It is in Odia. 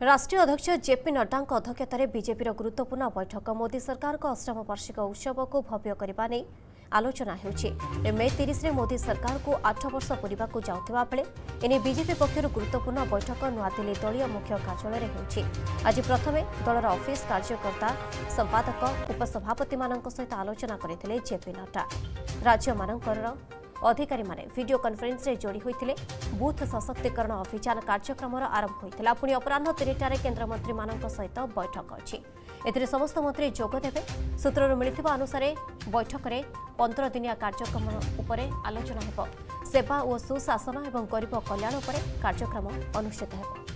ରାଷ୍ଟ୍ରୀୟ ଅଧ୍ୟକ୍ଷ ଜେପି ନଡ୍ଡାଙ୍କ ଅଧ୍ୟକ୍ଷତାରେ ବିଜେପିର ଗୁରୁତ୍ୱପୂର୍ଣ୍ଣ ବୈଠକ ମୋଦି ସରକାରଙ୍କ ଅଷ୍ଟମ ବାର୍ଷିକ ଉତ୍ସବକୁ ଭବ୍ୟ କରିବା ନେଇ ଆଲୋଚନା ହେଉଛି ମେ ତିରିଶରେ ମୋଦି ସରକାରକୁ ଆଠ ବର୍ଷ ପୂରିବାକୁ ଯାଉଥିବା ବେଳେ ଏନେଇ ବିଜେପି ପକ୍ଷରୁ ଗୁରୁତ୍ୱପୂର୍ଣ୍ଣ ବୈଠକ ନୂଆଦିଲ୍ଲୀ ଦଳୀୟ ମୁଖ୍ୟ କାର୍ଯ୍ୟାଳୟରେ ହେଉଛି ଆଜି ପ୍ରଥମେ ଦଳର ଅଫିସ୍ କାର୍ଯ୍ୟକର୍ତ୍ତା ସମ୍ପାଦକ ଉପସଭାପତିମାନଙ୍କ ସହିତ ଆଲୋଚନା କରିଥିଲେ ଜେପି ନଡ୍ଡା। ରାଜ୍ୟମାନଙ୍କର ଅଧିକାରୀମାନେ ଭିଡିଓ କନ୍ଫରେନ୍ସରେ ଯୋଡ଼ି ହୋଇଥିଲେ। ବୁଥ୍ ସଶକ୍ତିକରଣ ଅଭିଯାନ କାର୍ଯ୍ୟକ୍ରମର ଆରମ୍ଭ ହୋଇଥିଲା। ପୁଣି ଅପରାହ୍ନ ତିନିଟାରେ କେନ୍ଦ୍ରମନ୍ତ୍ରୀମାନଙ୍କ ସହିତ ବୈଠକ ଅଛି। ଏଥିରେ ସମସ୍ତ ମନ୍ତ୍ରୀ ଯୋଗ ଦେବେ। ସୂତ୍ରରୁ ମିଳିଥିବା ଅନୁସାରେ ବୈଠକରେ ପନ୍ଦର ଦିନିଆ କାର୍ଯ୍ୟକ୍ରମ ଉପରେ ଆଲୋଚନା ହେବ। ସେବା ଓ ସୁଶାସନ ଏବଂ ଗରିବ କଲ୍ୟାଣ ଉପରେ କାର୍ଯ୍ୟକ୍ରମ ଅନୁଷ୍ଠିତ ହେବ।